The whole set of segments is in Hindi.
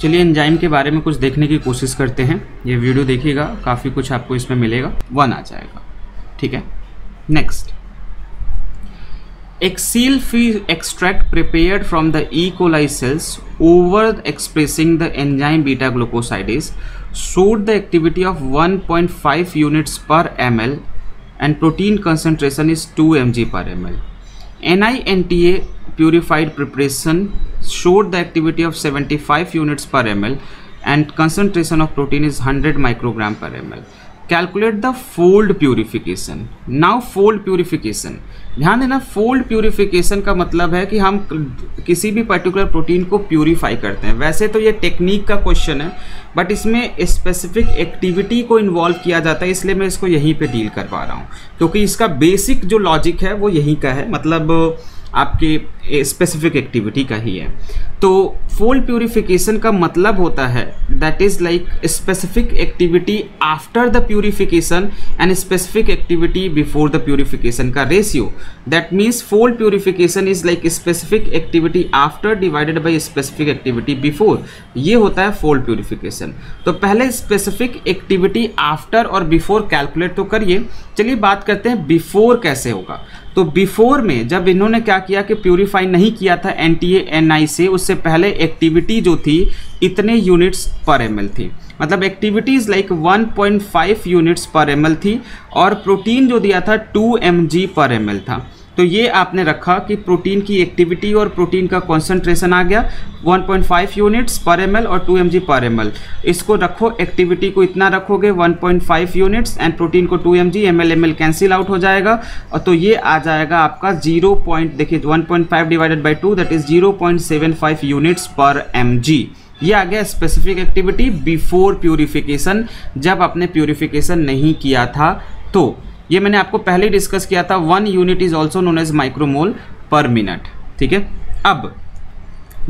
चलिए एंजाइम के बारे में कुछ देखने की कोशिश करते हैं। ये वीडियो देखिएगा, काफ़ी कुछ आपको इसमें मिलेगा। वन आ जाएगा। ठीक है? Next cell free extract prepared from the E coli cells overexpressing the enzyme beta glucosidase showed the activity of 1.5 units per ml and protein concentration is 2 mg per ml. NINTA purified preparation showed the activity of 75 units per ml and concentration of protein is 100 microgram per ml. Calculate the fold purification now fold purification ध्यान देना फोल्ड प्योरीफिकेशन का मतलब है कि हम किसी भी पर्टिकुलर प्रोटीन को प्योरीफाई करते हैं। वैसे तो ये टेक्निक का क्वेश्चन है बट इसमें स्पेसिफिक एक्टिविटी को इन्वॉल्व किया जाता है, इसलिए मैं इसको यहीं पे डील कर पा रहा हूँ। क्योंकि इसका बेसिक जो लॉजिक है, वो यहीं का है। मतलब आपके स्पेसिफिक एक्टिविटी का ही है। तो फोल्ड प्यूरिफिकेशन का मतलब होता है that is like specific activity after the purification and specific activity before the purification का ratio that means fold purification is like specific activity after divided by specific activity before ये होता है फोल्ड प्यूरिफिकेशन तो पहले स्पेसिफिक एक्टिविटी आफ्टर और बिफोर कैलकुलेट तो करिए। चलिए बात करते हैं बिफोर कैसे होगा। तो बिफोर में जब इन्होंने क्या किया कि प्योरीफाई नहीं किया था एन टी से उससे पहले एक्टिविटी जो थी, इतने यूनिट्स पर एमएल थी। मतलब activities like 1.5 units per M L थी और प्रोटीन जो दिया था 2 एम पर एमएल था। तो ये आपने रखा कि प्रोटीन की एक्टिविटी और प्रोटीन का कॉन्सेंट्रेशन आ गया 1.5 यूनिट्स पर एमएल और 2 एम पर एमएल इसको रखो एक्टिविटी को इतना रखोगे 1.5 यूनिट्स एंड प्रोटीन को 2 M G M L cancel out हो जाएगा। और तो ये आ जाएगा आपका ज़ीरो पॉइंट देखिए 1.5 divided by two that is 0.75 units per M G ये आ गया स्पेसिफिक एक्टिविटी बिफोर प्योरीफिकेशन जब आपने प्योरीफिकेशन नहीं किया था तो ये मैंने आपको पहले डिस्कस किया था one unit is also known as micromole per minute ठीक है? अब,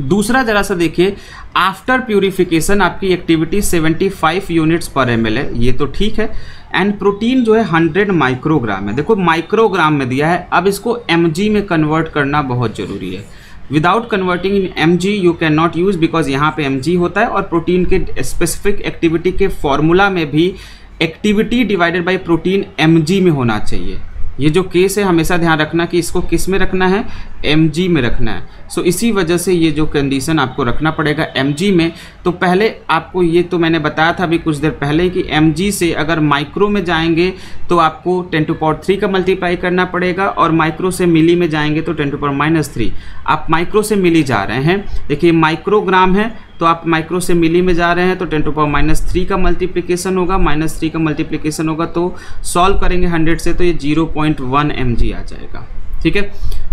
दूसरा जरा सा देखिए आफ्टर प्यूरिफिकेशन आपकी activity 75 units per M L है, ये तो ठीक है। एंड प्रोटीन जो है 100 माइक्रोग्राम है। देखो माइक्रोग्राम में दिया है, अब इसको एमजी में कन्वर्ट करना बहुत ज़रूरी है। Without converting in M G you can not use because यहाँ पे एमजी होता है और प्रोटीन के स्पेसिफिक एक्टिविटी के फॉर्मूला में भी activity divided by protein M G में होना चाहिए। ये जो केस है हमेशा ध्यान रखना कि इसको किसमें रखना है? एमजी में रखना है। सो so, इसी वजह से ये जो कंडीशन आपको रखना पड़ेगा एमजी में तो पहले आपको ये तो मैंने बताया था अभी कुछ देर पहले कि एमजी से अगर माइक्रो में जाएँगे तो आपको टेन टू पावर थ्री का मल्टीप्लाई करना पड़ेगा और माइक्रो से मिली में जाएँगे तो ten to power minus three आप माइक्रो से मिली जा रहे हैं। देखिए माइक्रोग्राम है तो आप माइक्रो से मिली में जा रहे हैं तो ten to power minus three का मल्टीप्लिकेशन होगा माइनस थ्री का मल्टीप्लिकेशन होगा तो सॉल्व करेंगे हंड्रेड से तो ये zero point one M G आ जाएगा, ठीक है?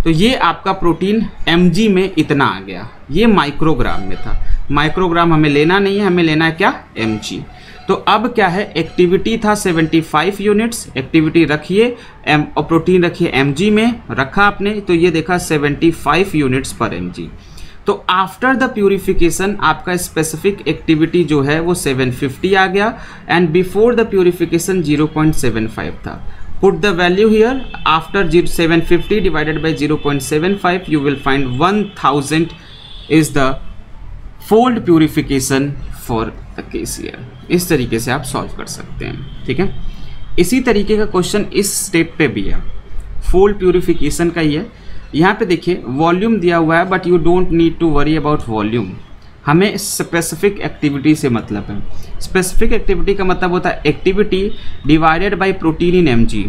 तो ये आपका प्रोटीन एम जी में इतना आ गया, ये माइक्रोग्राम में था माइक्रोग्राम हमें लेना नहीं है, हमें लेना है क्या? एम जी तो अब क्या है? एक्टिविटी था 75 यूनिट्स एक्टिविटी रखिए एम और प्रोटीन रखिए एम में, रखा आपने तो ये देखा 75 यूनिट्स पर एम तो आफ्टर द प्योरीफिकेशन आपका स्पेसिफिक एक्टिविटी जो है वो 750 आ गया एंड बिफोर द प्यूरिफिकेशन 0.75 था। Put the value here, after 750 divided by 0.75 you will find 1000 is the fold purification for the case here इस तरीके से आप सॉल्व कर सकते हैं, ठीक है? इसी तरीके का क्वेश्चन इस स्टेप पे भी है। फोल्ड प्यूरिफिकेशन का ही है। यहाँ पे देखिए वॉल्यूम दिया हुआ है but you don't need to worry about volume हमें स्पेसिफिक एक्टिविटी से मतलब है। स्पेसिफिक एक्टिविटी का मतलब होता है activity divided by protein in M G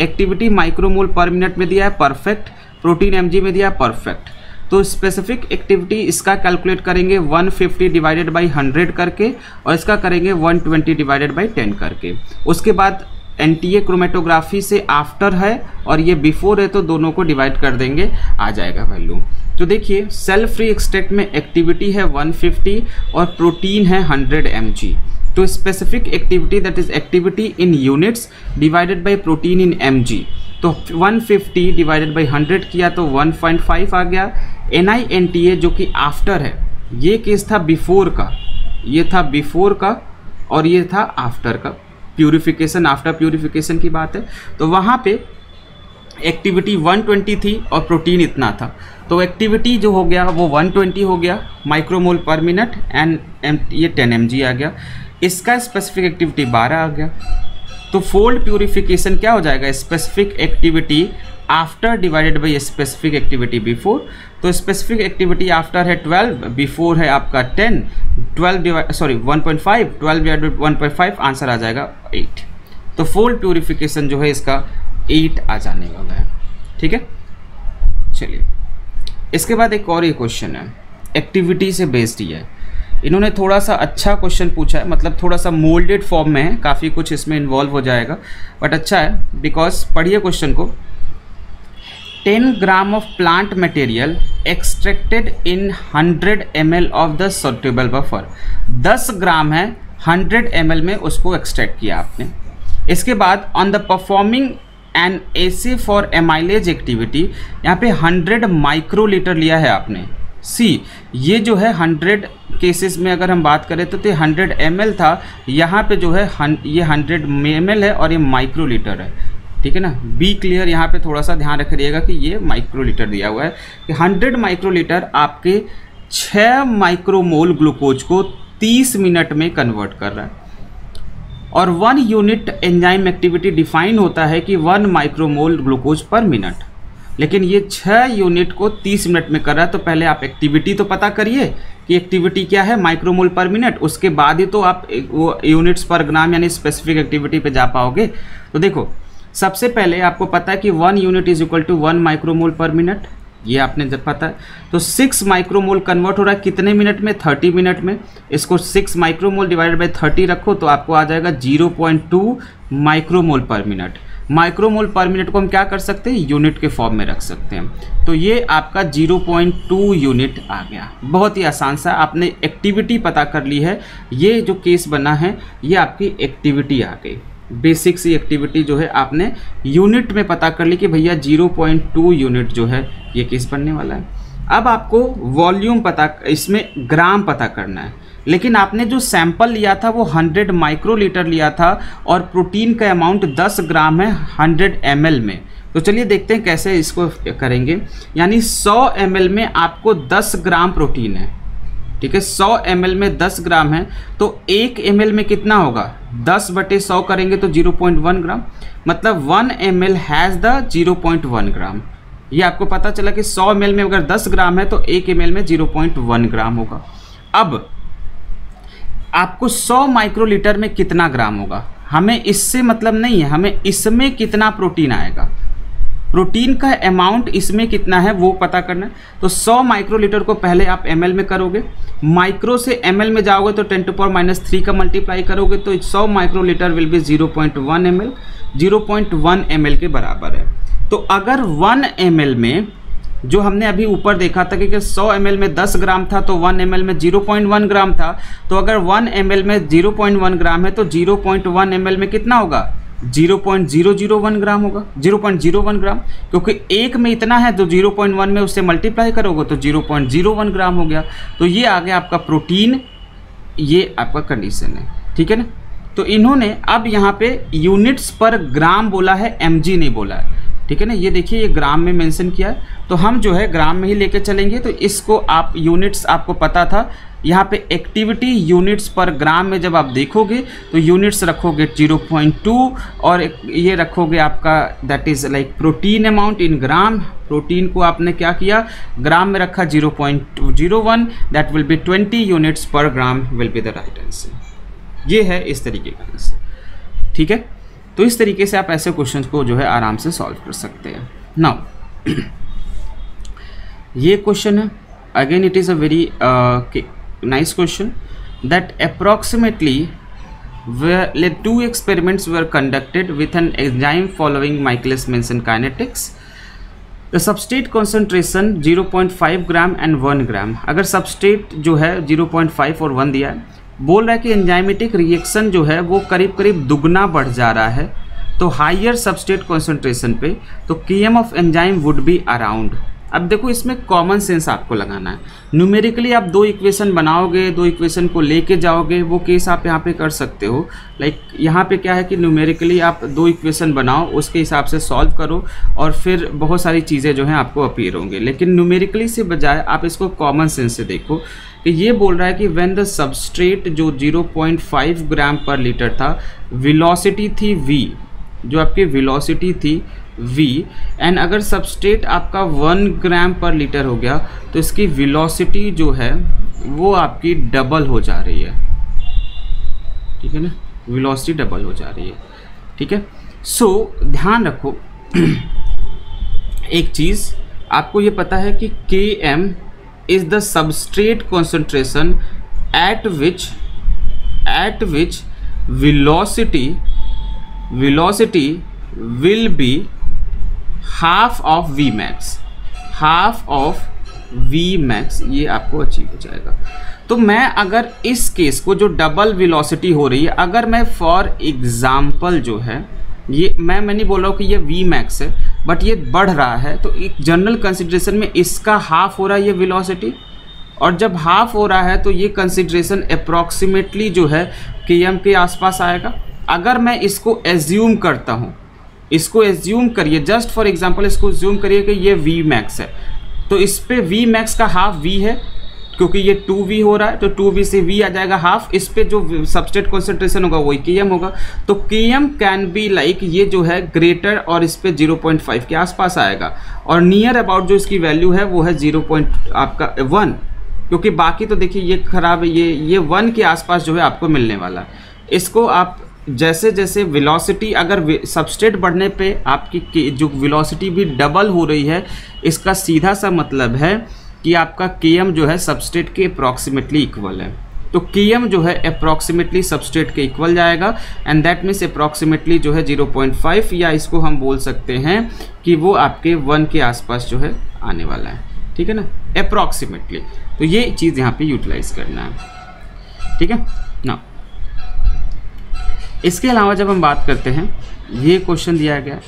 activity micromole per minute में दिया है परफेक्ट प्रोटीन एमजी में दिया है परफेक्ट तो स्पेसिफिक एक्टिविटी इसका कैलकुलेट करेंगे 150 डिवाइडेड बाई 100 करके, और इसका करेंगे 120 डिवाइडेड बाई 10 करके। उसके बाद एन क्रोमेटोग्राफी से आफ्टर है और ये बिफोर है तो दोनों को डिवाइड कर देंगे, आ जाएगा वैल्यू तो देखिए सेल फ्री एक्सट्रैक्ट में एक्टिविटी है 150 और प्रोटीन है 100 एम तो specific activity that is activity in units divided by protein in M G तो 150 डिवाइडेड बाई 100 किया तो 1.5 आ गया। N I N T A जो कि आफ्टर है, ये केस था बिफोर का। ये था बिफोर का और ये था आफ्टर का। प्यूरिफिकेशन आफ्टर प्योरीफिकेशन की बात है तो वहाँ पे एक्टिविटी 120 थी और प्रोटीन इतना था। तो एक्टिविटी जो हो गया, वो 120 हो गया माइक्रोमोल पर मिनट एंड ये 10 एम आ गया। इसका स्पेसिफिक एक्टिविटी 12 आ गया। तो फोल्ड प्योरीफिकेशन क्या हो जाएगा? Specific activity after divided by specific activity before तो स्पेसिफिक एक्टिविटी आफ्टर है 12 बिफोर है आपका 10 12 सॉरी 1.5 12 डिवाइडेड 1.5 आंसर आ जाएगा 8 तो फोल्ड प्यूरिफिकेशन जो है इसका 8 आ जाने वाला है। ठीक है? चलिए। इसके बाद एक और ये क्वेश्चन है। एक्टिविटी से बेस्ड ही है। इन्होंने थोड़ा सा अच्छा क्वेश्चन पूछा है मतलब थोड़ा सा मोल्डेड फॉर्म में है, काफ़ी कुछ इसमें इन्वॉल्व हो जाएगा बट अच्छा है बिकॉज़ पढ़िए क्वेश्चन को। 10 gram of plant material extracted in 100 M of the suitable buffer 10 gram है 100 एम में उसको एक्सट्रैक्ट किया आपने। इसके बाद on the performing an assay for amylase activity यहाँ पे 100 माइक्रोलीटर लिया है आपने। सी ये जो है 100 केसेस में अगर हम बात करें तो, तो 100 एम था यहाँ पे जो है ये 100 एम है और ये माइक्रोलीटर है। ठीक है ना? बी क्लियर यहाँ पे थोड़ा सा ध्यान रख रखिएगा कि ये माइक्रोलीटर दिया हुआ है कि 100 माइक्रोलीटर आपके 6 माइक्रोमोल ग्लूकोज को 30 मिनट में कन्वर्ट कर रहा है। और one unit enzyme activity define होता है कि one micromole glucose per minute लेकिन ये छः यूनिट को तीस मिनट में कर रहा है तो पहले आप एक्टिविटी तो पता करिए कि एक्टिविटी क्या है माइक्रोमोल पर मिनट उसके बाद ही तो आप वो यूनिट्स पर ग्राम यानी स्पेसिफिक एक्टिविटी पे जा पाओगे। तो देखो सबसे पहले आपको पता है कि one unit is equal to one micromole per minute ये आपने जब पता है। तो सिक्स माइक्रोमोल कन्वर्ट हो रहा है कितने मिनट में? थर्टी मिनट में। इसको six micromole divided by thirty रखो तो आपको आ जाएगा zero point two micromole per minute micromole per minute को हम क्या कर सकते हैं? यूनिट के फॉर्म में रख सकते हैं। तो ये आपका 0.2 यूनिट आ गया। बहुत ही आसान सा। आपने एक्टिविटी पता कर ली है। ये जो केस बना है, ये आपकी एक्टिविटी आ गई। बेसिक सी एक्टिविटी जो है आपने यूनिट में पता कर ली कि भैया 0.2 यूनिट जो है ये किस बनने वाला है। अब आपको वॉल्यूम पता, इसमें ग्राम पता करना है। लेकिन आपने जो सैंपल लिया था वो 100 माइक्रोलीटर लिया था और प्रोटीन का अमाउंट 10 ग्राम है 100 एम में। तो चलिए देखते हैं कैसे इसको करेंगे। यानी 100 एम में आपको 10 ग्राम प्रोटीन है। ठीक है 100 एम में 10 ग्राम है तो एक एम में कितना होगा? 10 बटे सौ करेंगे तो 0.1 ग्राम मतलब 1 M L has the 0.1 gram. ये आपको पता चला कि 100 एम में अगर 10 ग्राम है तो एक एम में 0.1 ग्राम होगा। अब, आपको 100 माइक्रोलीटर में कितना ग्राम होगा? हमें इससे मतलब नहीं है, हमें इसमें कितना प्रोटीन आएगा? प्रोटीन का अमाउंट इसमें कितना है वो पता करना है। तो 100 माइक्रोलीटर को पहले आप एमएल में करोगे। माइक्रो से एमएल में जाओगे तो 10 टू पावर माइनस थ्री का मल्टीप्लाई करोगे तो 100 microlitre will be 0.1 point one M L zero के बराबर है। तो अगर 1 एम एल में, जो हमने अभी ऊपर देखा था कि 100 एमएल में 10 ग्राम था तो 1 एम में 0.1 ग्राम था। तो अगर 1 एम में 0.1 ग्राम है तो 0.1 एम में कितना होगा? 0.001 ग्राम होगा 0.01 ग्राम। क्योंकि एक में इतना है तो 0.1 में उससे मल्टीप्लाई करोगे तो 0.01 ग्राम हो गया। तो ये आ गया आपका प्रोटीन ये आपका कंडीशन है, ठीक है ना? तो इन्होंने अब यहाँ पे यूनिट्स पर ग्राम बोला है एम नहीं बोला है, ठीक है ना? ये देखिए, ये ग्राम में मेंशन किया है। तो हम जो है ग्राम में ही लेके चलेंगे तो इसको आप यूनिट्स आपको पता था यहाँ पे एक्टिविटी यूनिट्स पर ग्राम में जब आप देखोगे तो यूनिट्स रखोगे 0.2 और ये रखोगे आपका that is like protein amount in gram protein को आपने क्या किया? ग्राम में रखा 0.01 that will be 20 units per gram will be the right answer ये है इस तरीके का आंसर ठीक है? तो इस तरीके से आप ऐसे क्वेश्चन को जो है आराम से सॉल्व कर सकते हैं. नाउ ये क्वेश्चन है. Again it is a very nice question that approximately let two experiments were conducted with an enzyme following Michaelis Menten kinetics. The substrate concentration 0.5 gram and 1 gram अगर सबस्ट्रेट जो है 0.5 और 1 दिया है बोल रहा है कि एंजाइमेटिक रिएक्शन जो है वो करीब करीब दुगना बढ़ जा रहा है तो हाइयर सबस्टेट कॉन्सेंट्रेशन पे तो K M of enzyme would be around अब देखो, इसमें कॉमन सेंस आपको लगाना है। न्यूमेरिकली आप दो इक्वेशन बनाओगे, दो इक्वेशन को लेके जाओगे, वो केस आप यहाँ पे कर सकते हो। लाइक यहाँ पे क्या है कि न्यूमेरिकली आप दो इक्वेशन बनाओ, उसके हिसाब से सॉल्व करो और फिर बहुत सारी चीज़ें जो हैं आपको अपीयर होंगे। लेकिन न्यूमेरिकली से बजाय आप इसको कॉमन सेंस से देखो कि ये बोल रहा है कि वेन द सबस्ट्रेट जो 0.5 ग्राम पर लीटर था विलोसिटी थी वी जो आपकी विलोसिटी थी v एंड अगर सबस्ट्रेट आपका वन ग्राम पर लीटर हो गया तो इसकी विलोसिटी जो है, वो आपकी डबल हो जा रही है। ठीक है ना? विलोसिटी डबल हो जा रही है। ठीक है? सो ध्यान रखो। एक चीज़, आपको ये पता है कि K M is the substrate concentration at which at which velocity velocity will be half of V max half of V max ये आपको अचीव हो जाएगा। तो मैं अगर इस केस को जो डबल वेलोसिटी हो रही है, अगर मैं फॉर एग्ज़ाम्पल जो है, ये मैं मैं नहीं बोल रहा हूँ कि ये वी मैक्स है बट ये बढ़ रहा है तो एक जनरल कंसिड्रेशन में इसका हाफ़ हो रहा है ये वेलोसिटी और जब हाफ़ हो रहा है तो ये कंसिड्रेशन अप्रॉक्सीमेटली जो है के एम के आसपास आएगा। अगर मैं इसको एज्यूम करता हूँ इसको एज्यूम करिए जस्ट फॉर एग्जांपल इसको एज्यूम करिए कि ये वी मैक्स है। तो इस पर वी मैक्स का हाफ़ वी है, क्योंकि ये टू वी हो रहा है तो टू वी से वी आ जाएगा हाफ़ इस पर जो सबस्टेट कॉन्सेंट्रेशन होगा, वही के एम होगा। तो K M can be like ये जो है ग्रेटर और इस पे 0.5 के आसपास आएगा। और नियर अबाउट जो इसकी वैल्यू है, वो है ज़ीरो पॉइंट आपका वन क्योंकि बाकी तो देखिए, ये खराब है, ये ये वन के आसपास जो है आपको मिलने वाला इसको आप जैसे जैसे वेलोसिटी अगर सबस्टेट बढ़ने पे आपकी जो वेलोसिटी भी डबल हो रही है, इसका सीधा सा मतलब है कि आपका के जो है सबस्टेट के अप्रॉक्सीमेटली इक्वल है। तो के जो है अप्रॉक्सीमेटली सबस्टेट के इक्वल जाएगा एंड दैट मीन्स अप्रॉक्सीमेटली जो है 0.5 या इसको हम बोल सकते हैं कि वो आपके वन के आसपास जो है आने वाला है। ठीक है ना? अप्रॉक्सीमेटली तो ये चीज़ यहाँ पे यूटिलाइज करना है। ठीक है? ना इसके अलावा जब हम बात करते हैं, ये क्वेश्चन दिया गया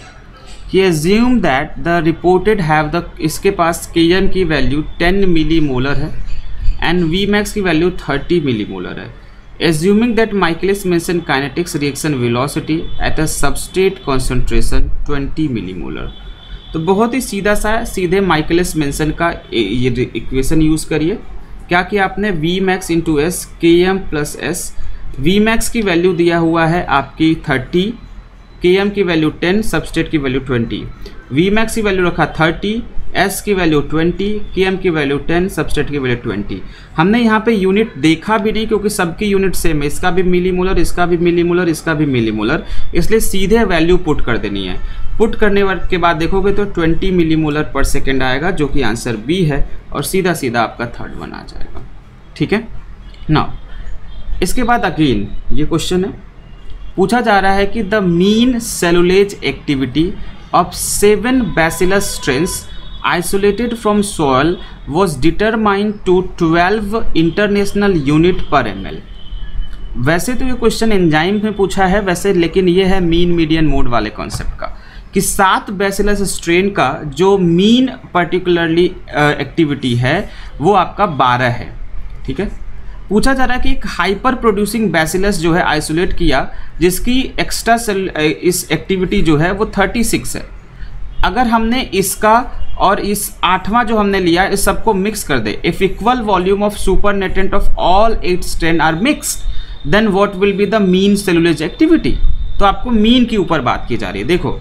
कि assume that the reported have the इसके पास के की वैल्यू 10 मिली मोलर है एंड वी मैक्स की वैल्यू 30 मिली मोलर है। Assuming that Michaelis Menten kinetics reaction velocity at a substrate concentration 20 milli molar तो बहुत ही सीधा सा है सीधे माइकलिस मेंशन का ये इक्वेशन यूज़ करिए। क्या कि आपने V max into S K M plus S V max की वैल्यू दिया हुआ है आपकी 30 के एम की वैल्यू 10 सबस्टेट की वैल्यू 20 वी मैक्स की वैल्यू रखा 30 एस की वैल्यू 20 के एम की वैल्यू 10 सबस्टेट की वैल्यू 20 हमने यहाँ पे यूनिट देखा भी नहीं क्योंकि सबकी यूनिट सेम है। इसका भी मिली इसका भी मिली इसका भी मिली इसलिए सीधे वैल्यू पुट कर देनी है। पुट करने के बाद देखोगे तो 20 मिली मोलर पर सेकेंड आएगा, जो कि आंसर बी है, और सीधा सीधा आपका थर्ड वन आ जाएगा। ठीक है? नाउ इसके बाद अगेन ये क्वेश्चन है। पूछा जा रहा है कि the mean cellulase activity of seven Bacillus strains isolated from soil was determined to twelve international unit per ML वैसे तो ये क्वेश्चन एंजाइम में पूछा है वैसे, लेकिन ये है मीन मीडियन मोड वाले कॉन्सेप्ट का। कि सात बैसिलस स्ट्रेन का जो मीन पर्टिकुलरली एक्टिविटी है, वो आपका बारह है। ठीक है? पूछा जा रहा है कि एक हाइपर प्रोड्यूसिंग बैसिलस जो है आइसोलेट किया, जिसकी एक्स्ट्रा सेल इस एक्टिविटी जो है वो 36 है। अगर हमने इसका और इस आठवां जो हमने लिया, इस सबको मिक्स कर दे if equal volume of supernatant of all eight strain are mixed then what will be the mean cellulase activity तो आपको मीन के ऊपर बात की जा रही है। देखो,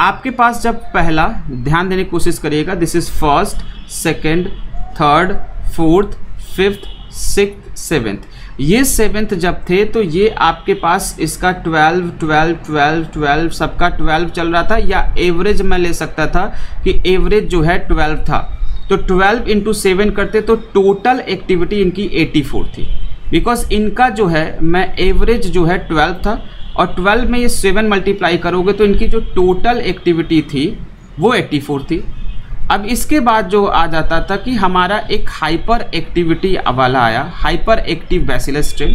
आपके पास जब पहला, ध्यान देने की कोशिश करिएगा this is first second third fourth fifth six, seventh. ये सेवेंथ जब थे तो ये आपके पास इसका ट्वेल्व ट्वेल्व ट्वेल्व ट्वेल्व, सबका ट्वेल्व चल रहा था, या एवरेज मैं ले सकता था कि एवरेज जो है ट्वेल्व था। तो ट्वेल्व इंटू सेवन करते तो टोटल एक्टिविटी इनकी एटी फोर थी। बिकॉज़ इनका जो है, मैं एवरेज जो है ट्वेल्व था, और ट्वेल्व में ये सेवन मल्टीप्लाई करोगे तो इनकी जो टोटल एक्टिविटी थी, वो एट्टी फोर थी। अब इसके बाद जो आ जाता था कि हमारा एक हाइपर एक्टिविटी वाला आया, हाइपर एक्टिव बैसिलस स्ट्रेन,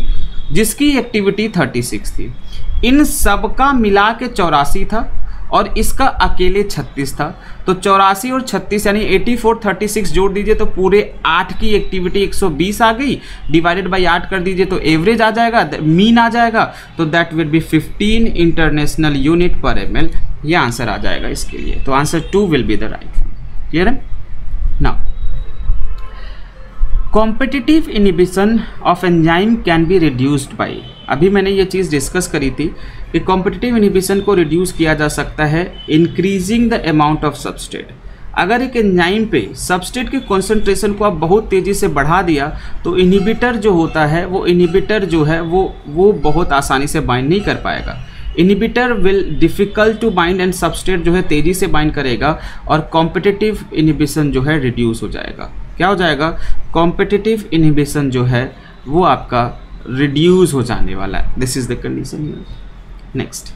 जिसकी एक्टिविटी 36 थी। इन सब का मिला के चौरासी था और इसका अकेले 36 था। तो चौरासी और 36 यानी 84 36 जोड़ दीजिए तो पूरे आठ की एक्टिविटी 120 आ गई। डिवाइडेड बाई आठ कर दीजिए तो एवरेज आ जाएगा मीन आ जाएगा। तो that will be 15 international unit per ML ये आंसर आ जाएगा इसके लिए। तो answer two will be the right clear है ना competitive inhibition of enzyme can be reduced by अभी मैंने ये चीज़ डिस्कस करी थी कि कॉम्पिटिटिव इनिबिशन को रिड्यूस किया जा सकता है increasing the amount of substrate अगर एक एंजाइम पे सबस्टेट के कॉन्सेंट्रेशन को आप बहुत तेज़ी से बढ़ा दिया तो इनिबिटर जो होता है, वो इनिबिटर जो है, वो वो बहुत आसानी से बाइंड नहीं कर पाएगा। Inhibitor will difficult to bind and substrate जो है तेज़ी से बाइंड करेगा और कॉम्पिटिटिव इनिबिशन जो है रिड्यूस हो जाएगा। क्या हो जाएगा? कॉम्पिटिटिव इनिबिशन जो है, वो आपका रिड्यूस हो जाने वाला है। This is the condition next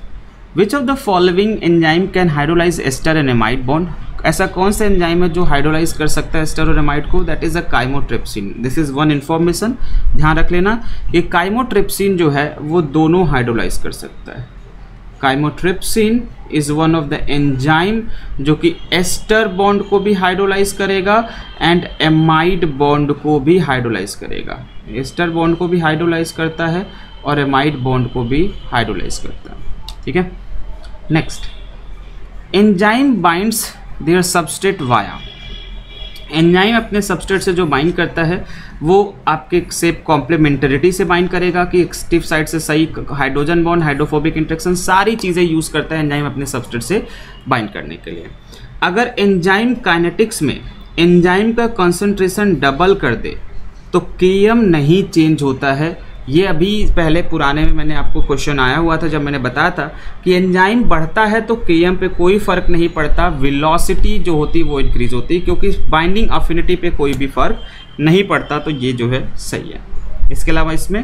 which of the following enzyme can hydrolyse ester and amide bond ऐसा कौन सा एंजाइम है जो हाइड्रोलाइज कर सकता है एस्टर और एमाइड को? That is a chymotrypsin this is one information ध्यान रख लेना, ये काइमोट्रिप्सिन जो है, वो दोनों हाइड्रोलाइज कर सकता है। Chymotrypsin is one of the enzyme जो कि एस्टर बॉन्ड को भी हाइड्रोलाइज करेगा एंड एमाइड बॉन्ड को भी हाइड्रोलाइज करेगा। एस्टर बॉन्ड को भी हाइड्रोलाइज करता है और एमाइड बॉन्ड को भी हाइड्रोलाइज करता है। ठीक है? Next enzyme binds their substrate via enzyme अपने सबस्टेट से जो बाइंड करता है, वो आपके सेप कॉम्प्लीमेंटरिटी से बाइंड करेगा कि स्टिफ साइड से सही हाइड्रोजन बॉन्ड हाइड्रोफोबिक इंट्रेक्शन सारी चीज़ें यूज़ करता है एंजाइम अपने सबस्टेट से बाइंड करने के लिए। अगर एंजाइम काइनेटिक्स में एंजाइम का कॉन्सेंट्रेशन डबल कर दे तो के नहीं चेंज होता है ये अभी पहले पुराने में मैंने आपको क्वेश्चन आया हुआ था, जब मैंने बताया था कि एंजाइम बढ़ता है तो के पे कोई फ़र्क नहीं पड़ता वेलोसिटी जो होती है वो इंक्रीज होती है क्योंकि बाइंडिंग अफिनिटी पे कोई भी फ़र्क नहीं पड़ता तो ये जो है सही है। इसके अलावा इसमें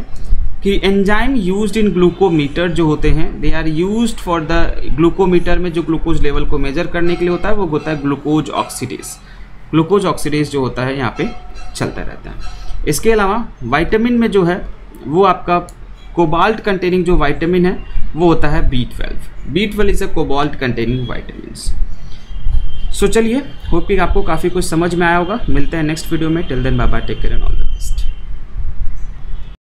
कि एंजाइम यूज्ड इन ग्लूकोमीटर जो होते हैं they are used for the glucometer में जो ग्लूकोज लेवल को मेजर करने के लिए होता है, वो होता है ग्लूकोज ऑक्सीडेज ग्लूकोज ऑक्सीडेज जो होता है, यहाँ पे चलता रहता है। इसके अलावा वाइटामिन में जो है वो आपका कोबाल्ट कंटेनिंग जो वाइटामिन है, वो होता है B twelve B twelve is a cobalt containing vitamin so चलिए होप कि आपको काफ़ी कुछ समझ में आया होगा। मिलते हैं नेक्स्ट वीडियो में। टिल देन बाबा टेक केयर एंड ऑल